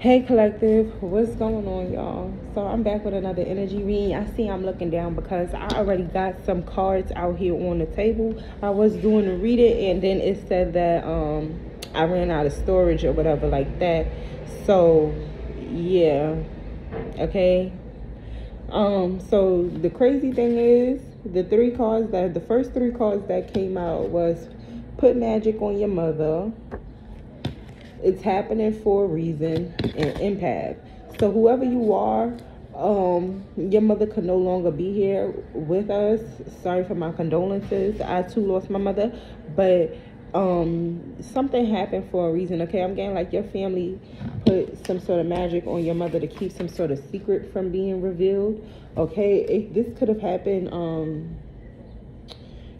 Hey collective, what's going on y'all? So I'm back with another energy reading. I see I'm looking down because I already got some cards out here on the table. I was doing to read it and then it said that um I ran out of storage or whatever like that. So yeah. Okay. Um so the crazy thing is the three cards that the first three cards that came out was put magic on your mother it's happening for a reason and empath. So whoever you are, um, your mother could no longer be here with us. Sorry for my condolences. I too lost my mother, but um something happened for a reason okay i'm getting like your family put some sort of magic on your mother to keep some sort of secret from being revealed okay it, this could have happened um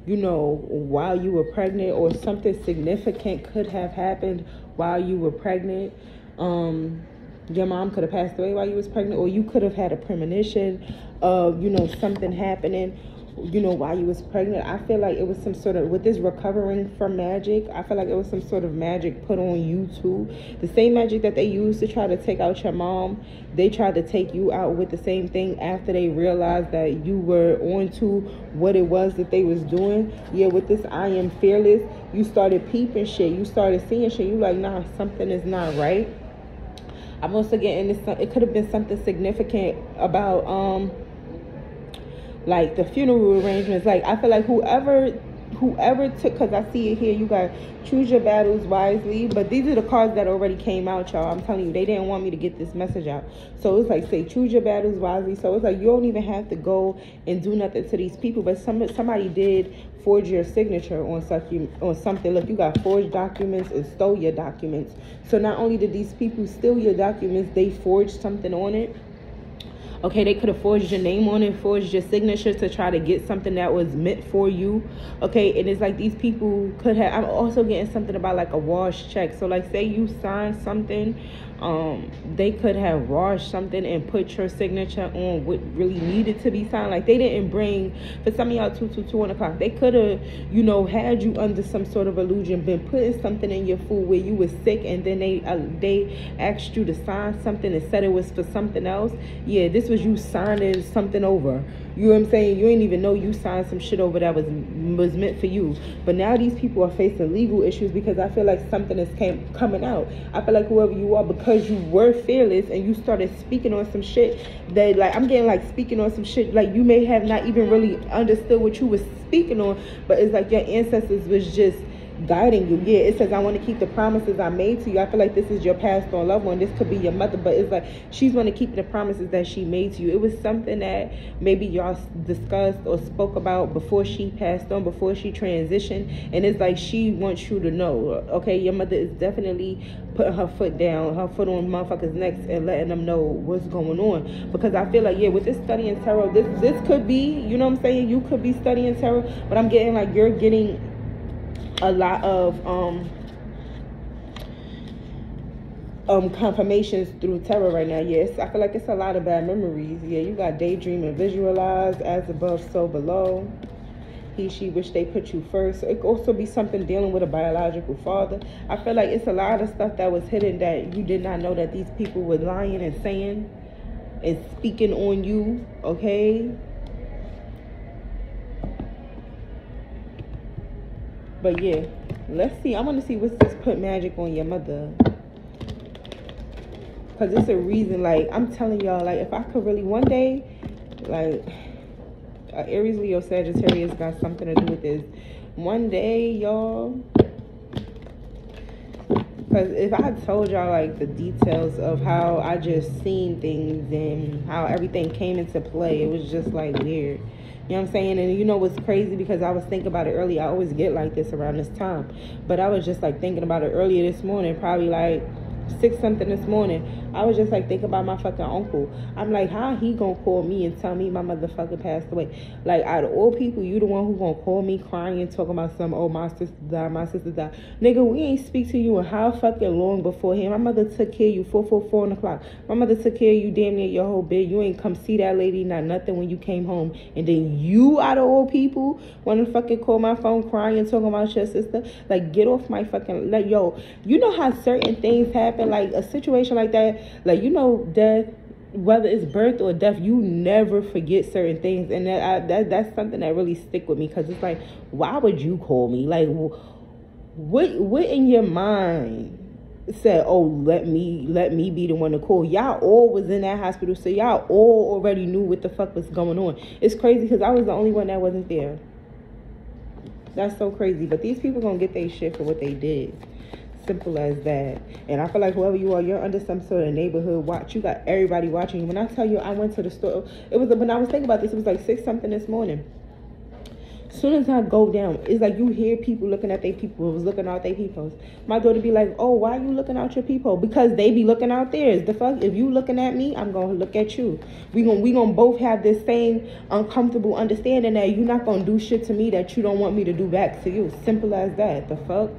you know while you were pregnant or something significant could have happened while you were pregnant. Um, your mom could have passed away while you was pregnant, or you could have had a premonition of, you know, something happening you know, while you was pregnant. I feel like it was some sort of with this recovering from magic. I feel like it was some sort of magic put on you too. The same magic that they used to try to take out your mom, they tried to take you out with the same thing after they realized that you were onto what it was that they was doing. Yeah, with this I am fearless, you started peeping shit. You started seeing shit. You like, nah, something is not right. I'm also getting this. It could have been something significant about um like the funeral arrangements. Like I feel like whoever whoever took because I see it here, you got choose your battles wisely. But these are the cards that already came out, y'all. I'm telling you, they didn't want me to get this message out. So it's like say choose your battles wisely. So it's like you don't even have to go and do nothing to these people, but some somebody did forge your signature on such on something. Look, you got forged documents and stole your documents. So not only did these people steal your documents, they forged something on it Okay, they could have forged your name on it, forged your signature to try to get something that was meant for you. Okay, and it's like these people could have. I'm also getting something about like a wash check. So like, say you signed something um, they could have rushed something and put your signature on what really needed to be signed. Like they didn't bring for some of y'all two two two one o'clock. They could have, you know, had you under some sort of illusion, been putting something in your food where you was sick, and then they uh, they asked you to sign something and said it was for something else. Yeah, this was you signing something over. You know what I'm saying? You ain't even know you signed some shit over that was was meant for you. But now these people are facing legal issues because I feel like something is came coming out. I feel like whoever you are, because you were fearless and you started speaking on some shit that like I'm getting like speaking on some shit like you may have not even really understood what you was speaking on, but it's like your ancestors was just guiding you. Yeah, it says, I want to keep the promises I made to you. I feel like this is your passed on loved one. This could be your mother, but it's like she's going to keep the promises that she made to you. It was something that maybe y'all discussed or spoke about before she passed on, before she transitioned. And it's like she wants you to know, okay, your mother is definitely putting her foot down, her foot on motherfuckers' necks and letting them know what's going on. Because I feel like, yeah, with this studying tarot, this this could be, you know what I'm saying? You could be studying tarot, but I'm getting like you're getting a lot of um um confirmations through tarot right now. Yes, I feel like it's a lot of bad memories. Yeah, you got daydream and visualize as above, so below. He, she wish they put you first. It could also be something dealing with a biological father. I feel like it's a lot of stuff that was hidden that you did not know that these people were lying and saying and speaking on you. Okay, But yeah, let's see. I want to see what's this put magic on your mother. Because it's a reason, like, I'm telling y'all, like, if I could really one day, like, uh, Aries, Leo, Sagittarius got something to do with this. One day, y'all. Because if I told y'all, like, the details of how I just seen things and how everything came into play, it was just, like, weird. You know what I'm saying? And you know what's crazy because I was thinking about it earlier. I always get like this around this time. But I was just like thinking about it earlier this morning, probably like six something this morning. I was just like thinking about my fucking uncle. I'm like, how he gonna call me and tell me my motherfucker passed away? Like out of all people, you the one who gonna call me crying and talking about some oh my sister died, my sister died. Nigga, we ain't speak to you in how fucking long before him. My mother took care of you four four four o'clock. My mother took care of you damn near your whole bed. You ain't come see that lady, not nothing when you came home. And then you out of all people wanna fucking call my phone crying and talking about your sister. Like get off my fucking like yo, you know how certain things happen happen, like a situation like that, like you know, death, whether it's birth or death, you never forget certain things, and that I, that that's something that really stick with me because it's like, why would you call me? Like, what what in your mind? said, "Oh, let me let me be the one to call." Y'all all was in that hospital, so y'all all already knew what the fuck was going on. It's crazy because I was the only one that wasn't there. That's so crazy. But these people gonna get their shit for what they did. Simple as that. And I feel like whoever you are, you're under some sort of neighborhood watch. You got everybody watching. you. When I tell you, I went to the store. It was when I was thinking about this. It was like six something this morning soon as I go down, it's like you hear people looking at their people, was looking out their people. My daughter be like, "Oh, why are you looking out your people?" Because they be looking out theirs. The fuck, if you looking at me, I'm gonna look at you. We gonna we gonna both have this same uncomfortable understanding that you're not gonna do shit to me that you don't want me to do back to you. Simple as that. The fuck.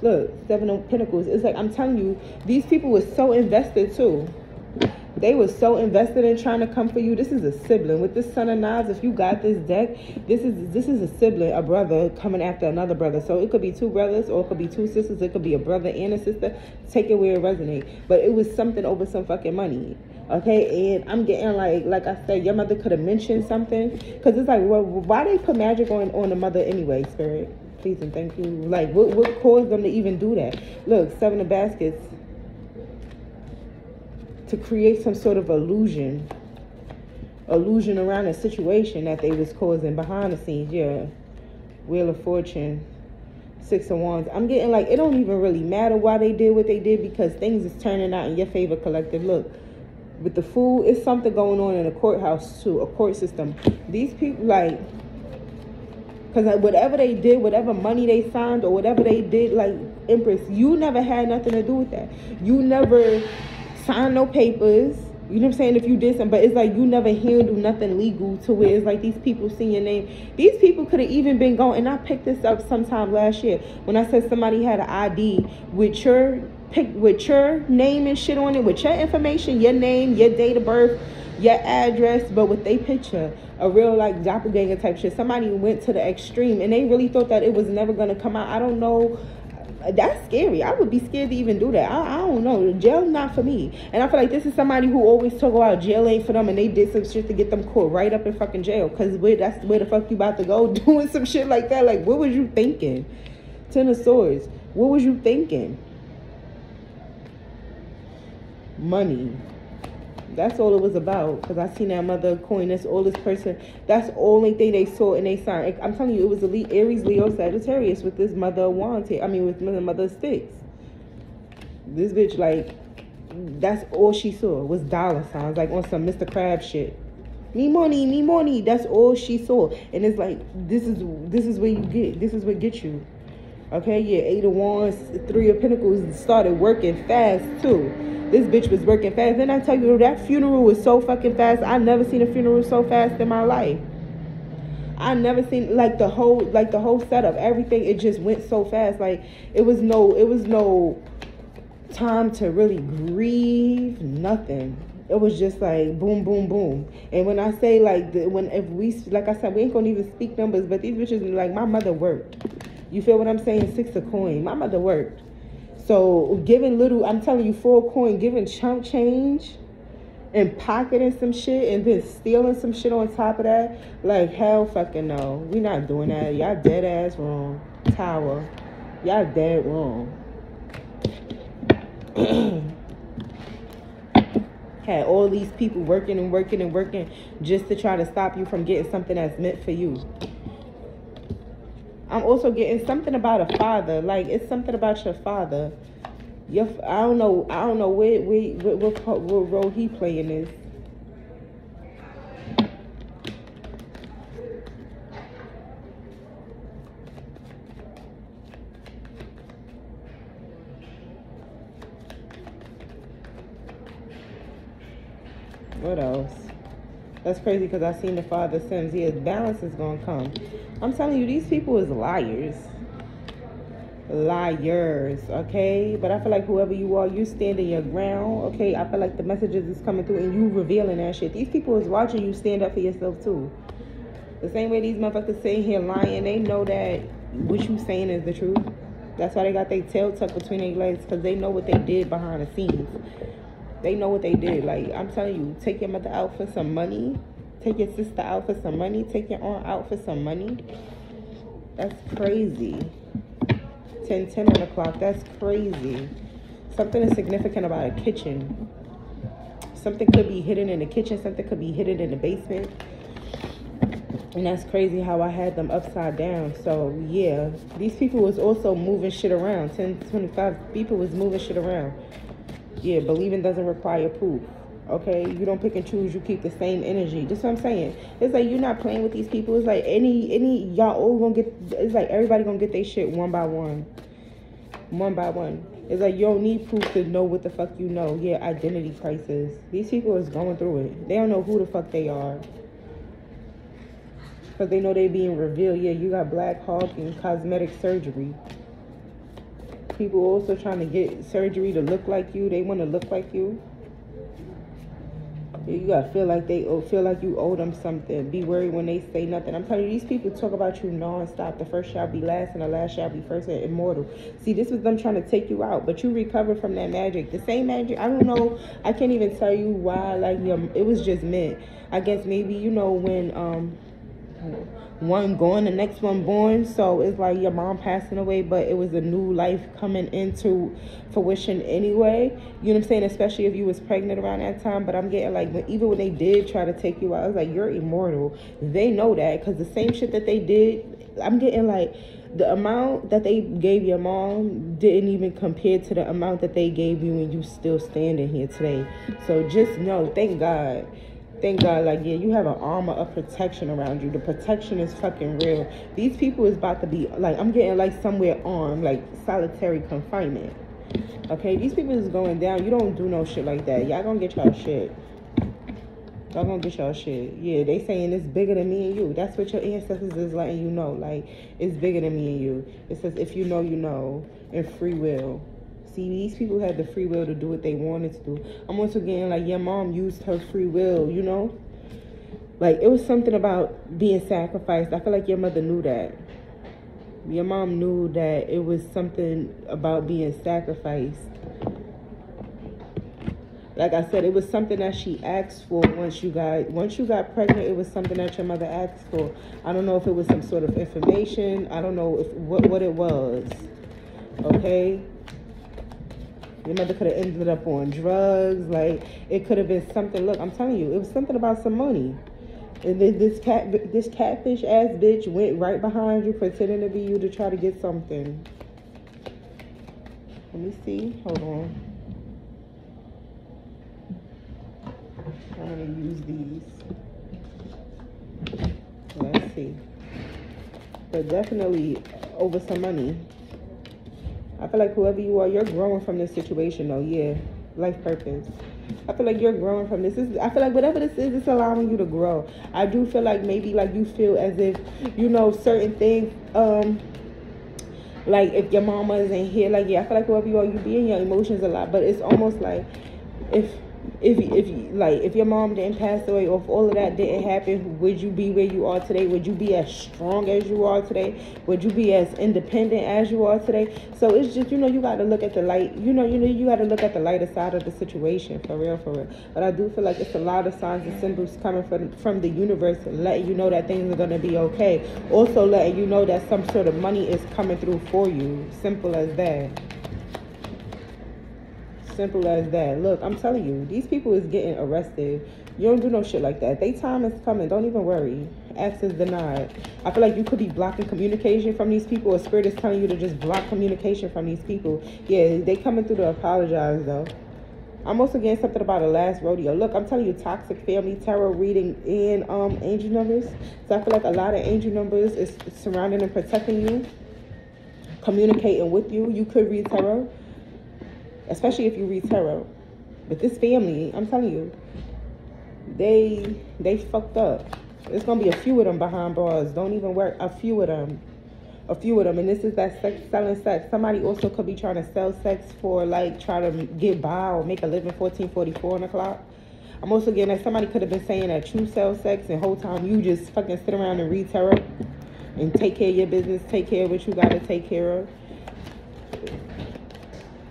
Look, seven of pentacles. It's like I'm telling you, these people were so invested too. They were so invested in trying to come for you. This is a sibling. With this son of knives, if you got this deck, this is this is a sibling, a brother coming after another brother. So it could be two brothers or it could be two sisters. It could be a brother and a sister. Take it where it resonates. But it was something over some fucking money. Okay, and I'm getting like, like I said, your mother could have mentioned something, because it's like, well, why they put magic on on the mother anyway, spirit? Please and thank you. Like, what what caused them to even do that? Look, seven of baskets to create some sort of illusion illusion around a situation that they was causing behind the scenes yeah wheel of fortune six of wands i'm getting like it don't even really matter why they did what they did because things is turning out in your favor collective look with the fool it's something going on in a courthouse too a court system these people like because whatever they did whatever money they signed or whatever they did like empress you never had nothing to do with that you never signed no papers. You know what I'm saying? If you did something, but it's like you never handle nothing legal to where it's like these people see your name. These people could have even been going, and I picked this up sometime last year when I said somebody had an ID with your pick with your name and shit on it, with your information, your name, your date of birth, your address, but with their picture, a real like doppelganger type shit. Somebody went to the extreme and they really thought that it was never gonna come out. I don't know that's scary. I would be scared to even do that. I, I don't know. Jail not for me. And I feel like this is somebody who always talk about jail ain't for them, and they did some shit to get them caught right up in fucking jail. Cause where that's where the fuck you about to go doing some shit like that. Like what was you thinking? Ten of Swords. What was you thinking? Money. That's all it was about. Because I seen that mother coin. That's all this person. That's the only thing they saw in they sign. I'm telling you, it was elite Aries, Leo, Sagittarius with this mother wands I mean, with the mother sticks. This bitch, like, that's all she saw was dollar signs, like on some Mr. Crab shit. Me money, me money. That's all she saw. And it's like, this is this is where you get. This is what gets you. Okay, yeah, eight of wands, three of pentacles started working fast too. This bitch was working fast. Then I tell you, that funeral was so fucking fast. I never seen a funeral so fast in my life. I never seen like the whole like the whole setup, everything. It just went so fast. Like it was no, it was no time to really grieve. Nothing. It was just like boom, boom, boom. And when I say like the, when if we like I said, we ain't gonna even speak numbers, but these bitches like my mother worked. You feel what I'm saying? Six of coin. My mother worked. So giving little, I'm telling you, four coin, giving chunk change and pocketing some shit and then stealing some shit on top of that, like hell fucking no. We not doing that. Y'all dead ass wrong. Tower. Y'all dead wrong. Had all these people working and working and working just to try to stop you from getting something that's meant for you. I'm also getting something about a father. Like it's something about your father. Your I don't know. I don't know where, where what, what, what role he playing is. Crazy because I seen the father Sims. Yeah, balance is gonna come. I'm telling you, these people is liars. Liars, okay? But I feel like whoever you are, you standing your ground, okay? I feel like the messages is coming through and you revealing that shit. These people is watching you stand up for yourself too. The same way these motherfuckers sitting here lying, they know that what you saying is the truth. That's why they got their tail tucked between their legs because they know what they did behind the scenes. They know what they did. Like I'm telling you, take your mother out for some money. Take your sister out for some money. Take your aunt out for some money. That's crazy. 10, 10 on the clock. That's crazy. Something is significant about a kitchen. Something could be hidden in the kitchen. Something could be hidden in the basement. And that's crazy how I had them upside down. So, yeah. These people was also moving shit around. 10, 25 people was moving shit around. Yeah, believing doesn't require proof. Okay, you don't pick and choose. You keep the same energy. That's what I'm saying. It's like you're not playing with these people. It's like any any y'all all gonna get. It's like everybody gonna get their shit one by one, one by one. It's like you don't need proof to know what the fuck you know. Yeah, identity crisis. These people is going through it. They don't know who the fuck they are. Because they know they being revealed. Yeah, you got Black Hawk and cosmetic surgery. People also trying to get surgery to look like you. They want to look like you. You gotta feel like they feel like you owe them something. Be worried when they say nothing. I'm telling you, these people talk about you nonstop. The first shall be last, and the last shall be first, and immortal. See, this was them trying to take you out, but you recovered from that magic. The same magic. I don't know. I can't even tell you why. Like, it was just meant. I guess maybe you know when um one gone, the next one born. So it's like your mom passing away, but it was a new life coming into fruition anyway. You know what I'm saying? Especially if you was pregnant around that time. But I'm getting like, even when they did try to take you out, I was like, you're immortal. They know that because the same shit that they did, I'm getting like, the amount that they gave your mom didn't even compare to the amount that they gave you and you still standing here today. So just know, thank God thank God, like, yeah, you have an armor of protection around you. The protection is fucking real. These people is about to be, like, I'm getting, like, somewhere armed, like, solitary confinement. Okay, these people is going down. You don't do no shit like that. Y'all gonna get y'all shit. Y'all gonna get y'all shit. Yeah, they saying it's bigger than me and you. That's what your ancestors is letting you know. Like, it's bigger than me and you. It says, if you know, you know. And free will. See, these people had the free will to do what they wanted to do. I'm once again like your mom used her free will, you know? Like it was something about being sacrificed. I feel like your mother knew that. Your mom knew that it was something about being sacrificed. Like I said, it was something that she asked for once you got once you got pregnant. It was something that your mother asked for. I don't know if it was some sort of information. I don't know if what what it was. Okay, your mother could have ended up on drugs. Like it could have been something. Look, I'm telling you, it was something about some money. And then this cat, this catfish ass bitch went right behind you, pretending to be you to try to get something. Let me see. Hold on. I'm gonna use these. Let's see. But definitely over some money. I feel like whoever you are, you're growing from this situation though. Yeah. Life purpose. I feel like you're growing from this. this is, I feel like whatever this is, it's allowing you to grow. I do feel like maybe like you feel as if, you know, certain things, um, like if your mama isn't here, like yeah, I feel like whoever you are, you be in your emotions a lot. But it's almost like if if if like if your mom didn't pass away or if all of that didn't happen would you be where you are today? Would you be as strong as you are today? Would you be as independent as you are today? So it's just you know you got to look at the light you know you know you got to look at the lighter side of the situation for real for real. But i do feel like it's a lot of signs and symbols coming from from the universe letting you know that things are going to be okay. Also letting you know that some sort of money is coming through for you. Simple as that simple as that. Look, I'm telling you, these people is getting arrested. You don't do no shit like that. They time is coming. Don't even worry. Access denied. I feel like you could be blocking communication from these people. A spirit is telling you to just block communication from these people. Yeah, they coming through to apologize though. I'm also getting something about a last rodeo. Look, I'm telling you, toxic family, tarot reading, and um angel numbers. So I feel like a lot of angel numbers is surrounding and protecting you, communicating with you. You could read tarot especially if you read tarot. But this family, I'm telling you, they they fucked up. There's gonna be a few of them behind bars. Don't even work. A few of them, a few of them, and this is that sex selling sex. Somebody also could be trying to sell sex for like try to get by or make a living. 1444 on the clock. I'm also getting that somebody could have been saying that you sell sex and whole time you just fucking sit around and read tarot and take care of your business, take care of what you gotta take care of.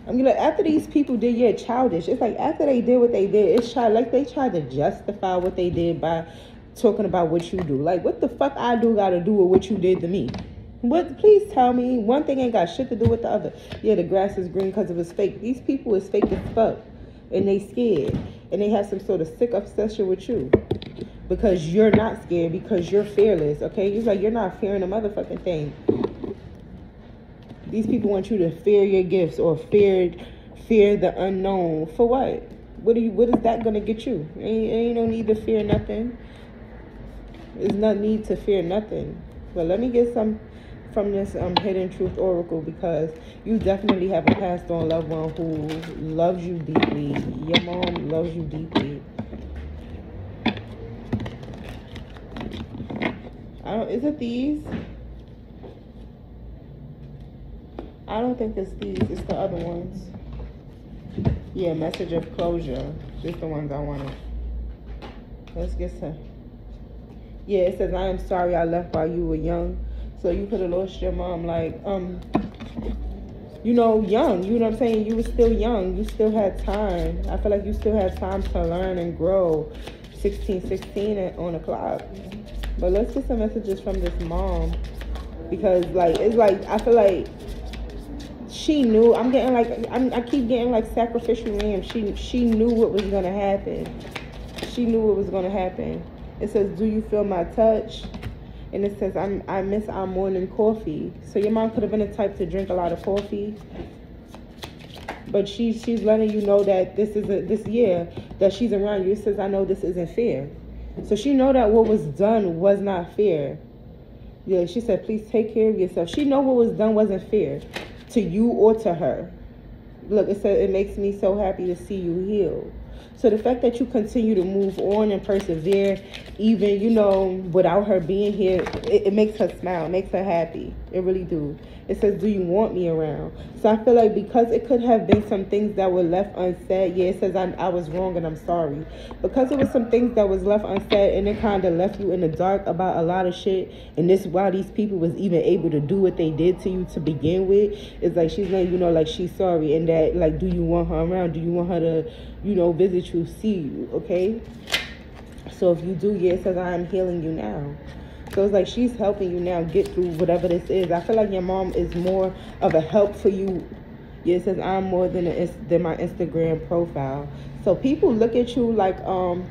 I mean, like after these people did, yeah, childish. It's like after they did what they did, it's child like they tried to justify what they did by talking about what you do. Like, what the fuck I do got to do with what you did to me? What? Please tell me. One thing ain't got shit to do with the other. Yeah, the grass is green because it was fake. These people is fake as fuck, and they scared, and they have some sort of sick obsession with you because you're not scared because you're fearless. Okay, you're like you're not fearing a motherfucking thing. These people want you to fear your gifts or fear fear the unknown. For what? What are you? What is that gonna get you? Ain't, ain't no need to fear nothing. There's no need to fear nothing. But let me get some from this um, hidden truth oracle because you definitely have a passed on loved one who loves you deeply. Your mom loves you deeply. I don't. Is it these? I don't think it's these. It's the other ones. Yeah, message of closure. Just the ones I wanted. Let's get some. Yeah, it says, I am sorry I left while you were young. So you could have lost your mom, like, um, you know, young. You know what I'm saying? You were still young. You still had time. I feel like you still had time to learn and grow. 16, 16 on the clock. But let's get some messages from this mom. Because, like, it's like, I feel like she knew. I'm getting like, I'm, I keep getting like sacrificial lamb. She, she knew what was to happen. She knew what was to happen. It says, Do you feel my touch? And it says, I'm, I miss our morning coffee. So your mom could have been the type to drink a lot of coffee. But she, she's letting you know that this is a, this year that she's around you. It says, I know this isn't fair. So she know that what was done was not fair. Yeah, she said, please take care of yourself. She know what was done wasn't fair to you or to her. Look, it said, it makes me so happy to see you heal. So the fact that you continue to move on and persevere, even you know without her being here, it, it makes her smile, it makes her happy. It really do. It says, "Do you want me around?" So I feel like because it could have been some things that were left unsaid. Yeah, it says I, I was wrong and I'm sorry because it was some things that was left unsaid and it kind of left you in the dark about a lot of shit. And this is why these people was even able to do what they did to you to begin with. It's like she's letting you know like she's sorry and that like, do you want her around? Do you want her to, you know, visit you, see you? Okay. So if you do, yeah, it says I am healing you now. So it's like she's helping you now get through whatever this is. I feel like your mom is more of a help for you. Yeah, it says I'm more than a, than my Instagram profile. So people look at you like um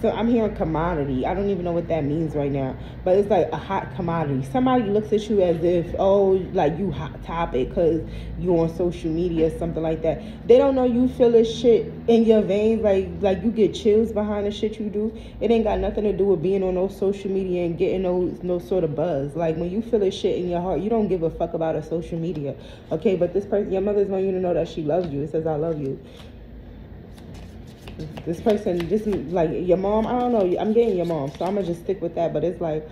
so I'm hearing commodity. I don't even know what that means right now, but it's like a hot commodity. Somebody looks at you as if, oh, like you hot topic because you on social media, or something like that. They don't know you feel this shit in your veins, like like you get chills behind the shit you do. It ain't got nothing to do with being on no social media and getting no no sort of buzz. Like when you feel this shit in your heart, you don't give a fuck about a social media, okay? But this person, your mother's want you to know that she loves you. It says I love you this person just like your mom i don't know i'm getting your mom so i'm gonna just stick with that but it's like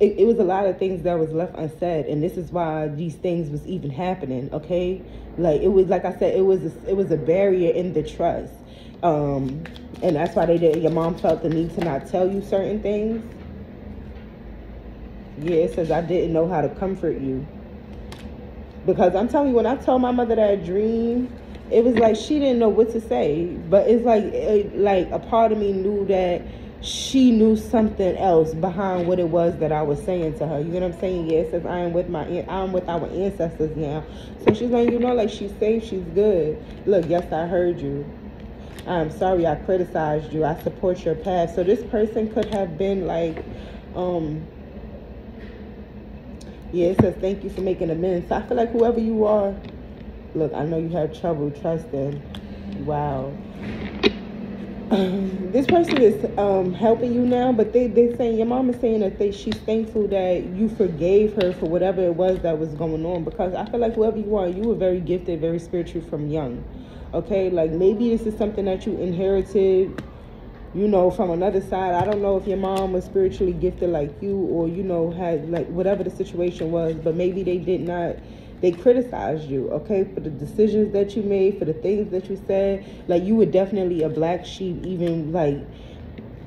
it, it, was a lot of things that was left unsaid and this is why these things was even happening okay? Like it was like i said it was a, it was a barrier in the trust um and that's why they did your mom felt the need to not tell you certain things. Yeah it says i didn't know how to comfort you. Because i'm telling you when i told my mother that dream it was like she didn't know what to say but it's like it, like a part of me knew that she knew something else behind what it was that I was saying to her. You know what I'm saying? Yeah, it says I am with my I'm with our ancestors now. So she's like, you know, like she's safe, she's good. Look, yes, I heard you. I'm sorry I criticized you. I support your path. So this person could have been like, um, yeah, it says thank you for making amends. So I feel like whoever you are, look, I know you have trouble trusting. Wow. This person is um, helping you now, but they they saying your mom is saying that they she's thankful that you forgave her for whatever it was that was going on. Because I feel like whoever you are, you were very gifted, very spiritual from young. Okay, like maybe this is something that you inherited you know, from another side. I don't know if your mom was spiritually gifted like you or, you know, had like whatever the situation was, but maybe they did not they criticized you, okay, for the decisions that you made, for the things that you said. Like you were definitely a black sheep, even like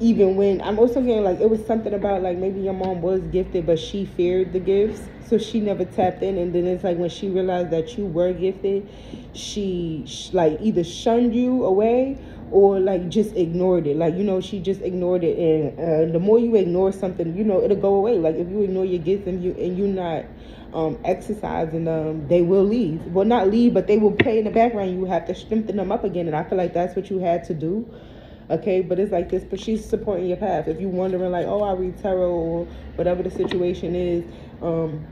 even when I'm also getting like it was something about like maybe your mom was gifted but she feared the gifts so she never tapped in. And then it's like when she realized that you were gifted she like either shunned you away or like just ignored it. Like you know she just ignored it. And uh, the more you ignore something you know it'll go away. Like if you ignore your gifts and you and you're not um, exercising them they will leave. Well not leave but they will play in the background. You have to strengthen them up again and i feel like that's what you had to do okay? But it's like this but she's supporting your path. If you're wondering like oh i read tarot or whatever the situation is um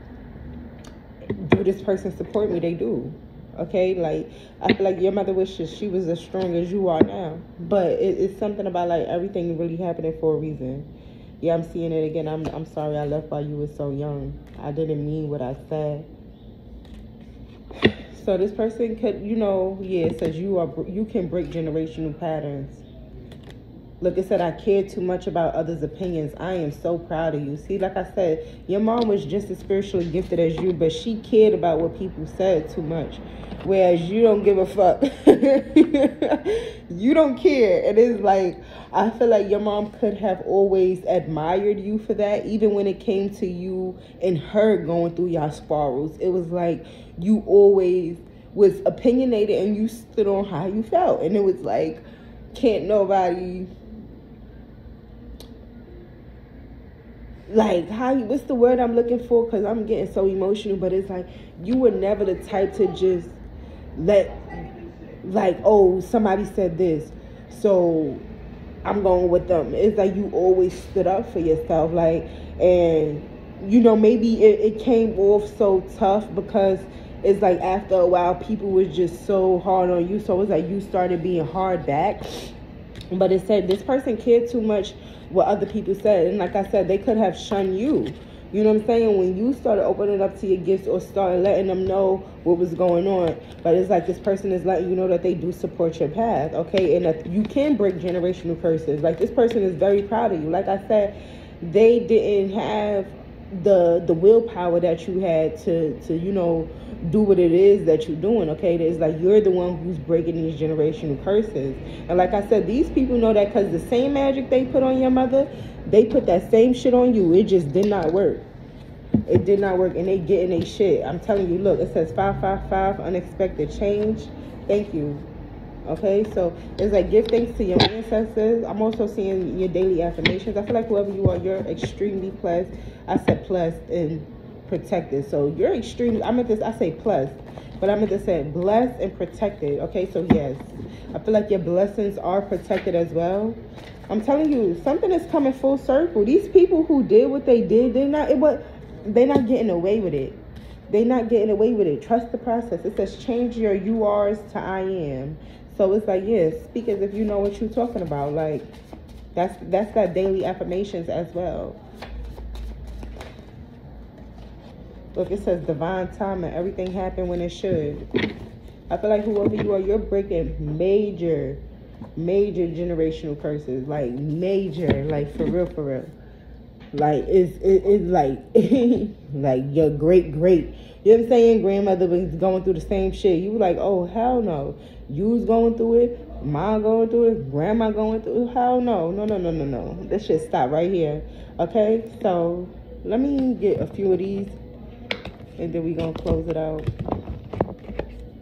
do this person support me? They do okay? Like i feel like your mother wishes she was as strong as you are now. But it, it's something about like everything really happening for a reason yeah i'm seeing it again i'm, I'm sorry i left while you were so young i didn't mean what i said so this person could you know yeah it says you are you can break generational patterns Look, it said, I care too much about others' opinions. I am so proud of you. See, like I said, your mom was just as spiritually gifted as you, but she cared about what people said too much. Whereas you don't give a fuck. you don't care. And It is like, I feel like your mom could have always admired you for that, even when it came to you and her going through y'all spirals. It was like you always was opinionated and you stood on how you felt. And it was like, can't nobody like how you what's the word i'm looking for because i'm getting so emotional but it's like you were never the type to just let like oh somebody said this so i'm going with them it's like you always stood up for yourself like and you know maybe it, it came off so tough because it's like after a while people was just so hard on you so it's like you started being hard back but it said this person cared too much what other people said. And like I said, they could have shunned you. You know what I'm saying? When you started opening up to your gifts or started letting them know what was going on, but it's like this person is letting you know that they do support your path, okay? And that you can break generational curses. Like this person is very proud of you. Like I said, they didn't have the the willpower that you had to to you know do what it is that you're doing okay? It's like you're the one who's breaking these generational curses. And like i said these people know that because the same magic they put on your mother they put that same shit on you. It just did not work. It did not work and they getting a shit. I'm telling you look it says 555 unexpected change. Thank you Okay, so it's like give thanks to your ancestors. I'm also seeing your daily affirmations. I feel like whoever you are, you're extremely blessed. I said blessed and protected. So you're extremely. I meant this. I say plus, but I meant to say blessed and protected. Okay, so yes, I feel like your blessings are protected as well. I'm telling you, something is coming full circle. These people who did what they did, they're not. It was. They're not getting away with it. They're not getting away with it. Trust the process. It says change your URs to I am. So it's like, yes, yeah, speak as if you know what you're talking about. Like that's that's that daily affirmations as well. Look, it says divine time and everything happened when it should. I feel like whoever you are, you're breaking major, major generational curses. Like major, like for real, for real. Like it's it, it's like like your great great. You know what I'm saying? Grandmother was going through the same shit. You were like, oh hell no. You was going through it, mom going through it, grandma going through it. Hell no, no, no, no, no, no. This should stop right here. Okay, so let me get a few of these and then we gonna close it out.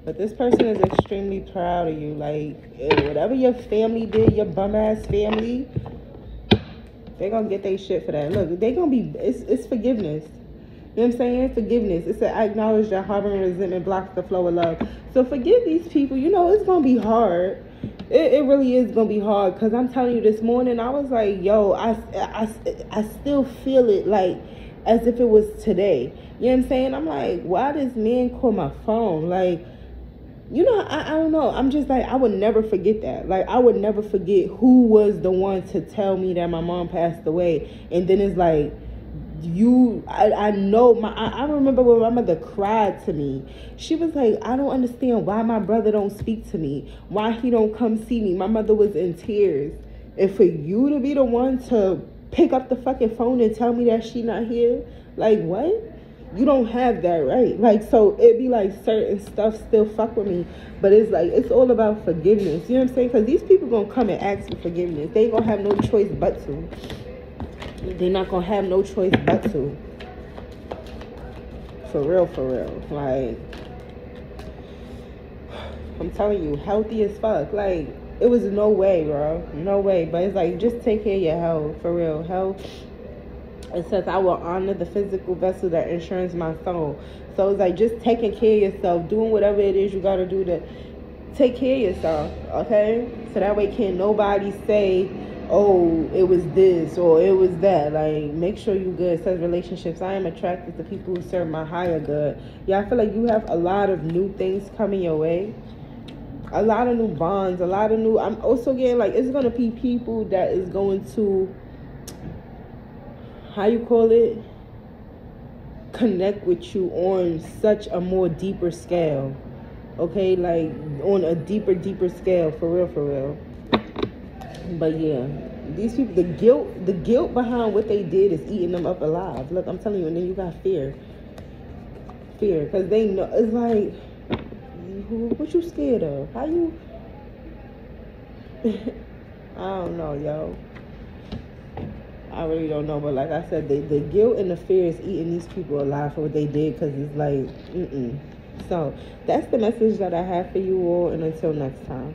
But this person is extremely proud of you. Like eh, whatever your family did, your bum ass family, they're gonna get their shit for that. Look, they gonna be it's it's forgiveness. You know what I'm saying? Forgiveness. It's I acknowledge that harboring resentment blocks the flow of love. So forgive these people. You know, it's going to be hard. It, it really is going to be hard because I'm telling you, this morning I was like, yo, I, I, I still feel it like as if it was today. You know what I'm saying? I'm like, why does man call my phone? Like, you know, I, I don't know. I'm just like, I would never forget that. Like, I would never forget who was the one to tell me that my mom passed away. And then it's like, you I, I know my I, I remember when my mother cried to me she was like i don't understand why my brother don't speak to me why he don't come see me my mother was in tears and for you to be the one to pick up the fucking phone and tell me that she not here like what you don't have that right. Like so it'd be like certain stuff still fuck with me. But it's like it's all about forgiveness. You know what I'm saying? Because these people gonna come and ask for forgiveness. They gonna have no choice but to. They're not gonna have no choice but to. For real, for real. Like I'm telling you, healthy as fuck. Like it was no way, bro. No way. But it's like just take care of your health. For real. Health it says, I will honor the physical vessel that insures my soul. So it's like just taking care of yourself, doing whatever it is you got to do to take care of yourself, okay? So that way, can nobody say, oh, it was this or it was that. Like, make sure you good. It says relationships. I am attracted to people who serve my higher good. Yeah, I feel like you have a lot of new things coming your way. A lot of new bonds, a lot of new. I'm also getting like it's gonna be people that is going to how you call it connect with you on such a more deeper scale okay like on a deeper deeper scale for real for real but yeah these people the guilt the guilt behind what they did is eating them up alive. Look i'm telling you and then you got fear. Fear because they know it's like what you scared of? How you? I don't know yo. I really don't know, but like I said, the, the guilt and the fear is eating these people alive for what they did because it's like, mm-mm. So that's the message that I have for you all, and until next time.